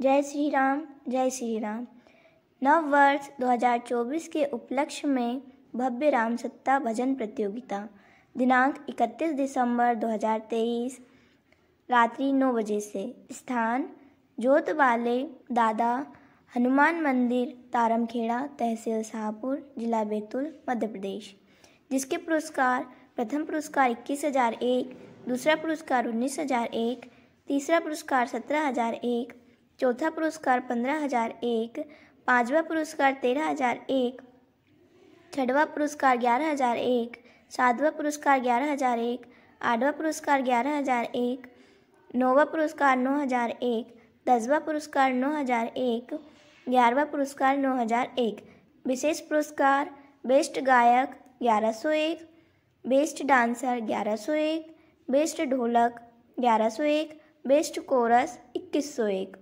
जय श्री राम जय श्री राम नव वर्ष 2024 के उपलक्ष्य में भव्य राम सत्ता भजन प्रतियोगिता, दिनांक 31 दिसंबर 2023 रात्रि नौ बजे से। स्थान जोत वाले दादा, हनुमान मंदिर, तारमखेड़ा, तहसील शाहपुर, जिला बैतूल, मध्य प्रदेश। जिसके पुरस्कार, प्रथम पुरस्कार इक्कीस हज़ार एक, दूसरा पुरस्कार उन्नीस हज़ार एक, तीसरा पुरस्कार सत्रह हज़ार एक चौथा पुरस्कार पंद्रह हज़ार एक, पाँचवा पुरस्कार तेरह हज़ार एक, छठवा पुरस्कार ग्यारह हज़ार एक, सातवा पुरस्कार ग्यारह हज़ार एक, आठवां पुरस्कार ग्यारह हज़ार एक, नौवा पुरस्कार नौ हज़ार एक, दसवा पुरस्कार नौ हज़ार एक, ग्यारहवा पुरस्कार नौ हज़ार एक। विशेष पुरस्कार, बेस्ट गायक ग्यारह सौ एक, बेस्ट डांसर ग्यारह सौ एक, बेस्ट ढोलक ग्यारह सौ एक, बेस्ट कोरस इक्कीस सौ एक।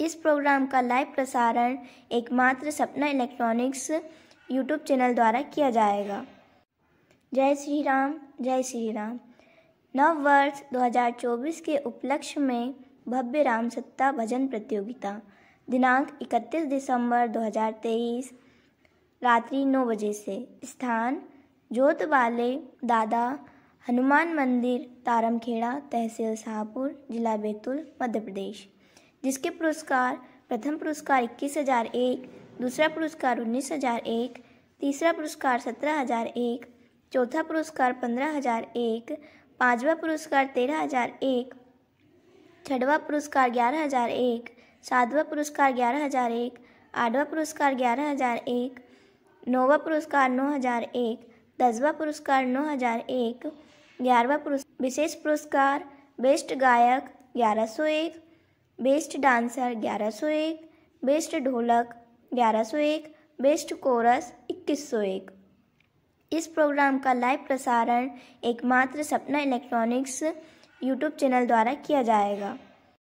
इस प्रोग्राम का लाइव प्रसारण एकमात्र सपना इलेक्ट्रॉनिक्स यूट्यूब चैनल द्वारा किया जाएगा। जय श्री राम जय श्री राम नव वर्ष 2024 के उपलक्ष्य में भव्य राम सत्ता भजन प्रतियोगिता, दिनांक 31 दिसंबर 2023 रात्रि नौ बजे से। स्थान जोत वाले दादा, हनुमान मंदिर, तारमखेड़ा, तहसील शाहपुर, जिला बैतूल, मध्य प्रदेश। जिसके पुरस्कार प्रथम पुरस्कार इक्कीस हज़ार एक दूसरा पुरस्कार उन्नीस हज़ार एक तीसरा पुरस्कार सत्रह हज़ार एक चौथा पुरस्कार पंद्रह हज़ार एक पांचवा पुरस्कार तेरह हज़ार एक छठवा पुरस्कार ग्यारह हज़ार एक सातवा पुरस्कार ग्यारह हज़ार एक आठवां पुरस्कार ग्यारह हज़ार एक नौवा पुरस्कार नौ हज़ार एक दसवा पुरस्कार नौ हज़ार एक ग्यारहवा पुरस्कार विशेष पुरस्कार बेस्ट गायक ग्यारह सौ एक बेस्ट डांसर ग्यारह सौ एक, बेस्ट ढोलक ग्यारह सौ एक, बेस्ट कोरस इक्कीस सौ एक। इस प्रोग्राम का लाइव प्रसारण एकमात्र सपना इलेक्ट्रॉनिक्स यूट्यूब चैनल द्वारा किया जाएगा।